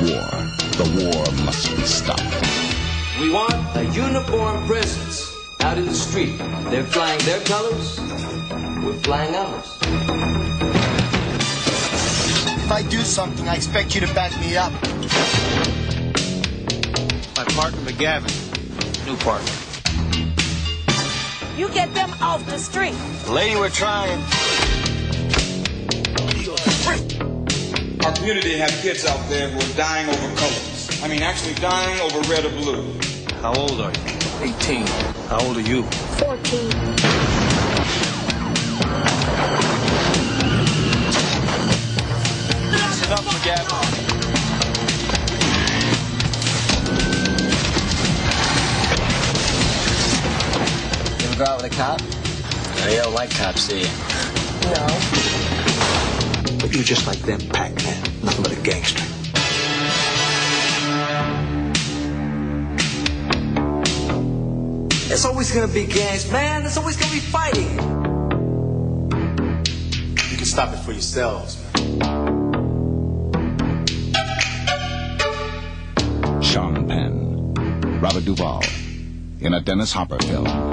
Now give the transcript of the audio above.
war. The war must be stopped. We want a uniform presence out in the street. They're flying their colors, we're flying ours. If I do something, I expect you to back me up. My partner McGavin, new partner. You get them off the street. Lady, we're trying. Our community has kids out there who are dying over colors. I mean, actually dying over red or blue. How old are you? 18. How old are you? 14. Listen McGavin. You ever go out with a cop? Uh, you don't like cops, do you? No. But you're just like them Pac-Man, nothing but a gangster. It's always gonna be gangs, man. There's always gonna be fighting. You can stop it for yourselves, man. Sean Penn, Robert Duvall, in a Dennis Hopper film.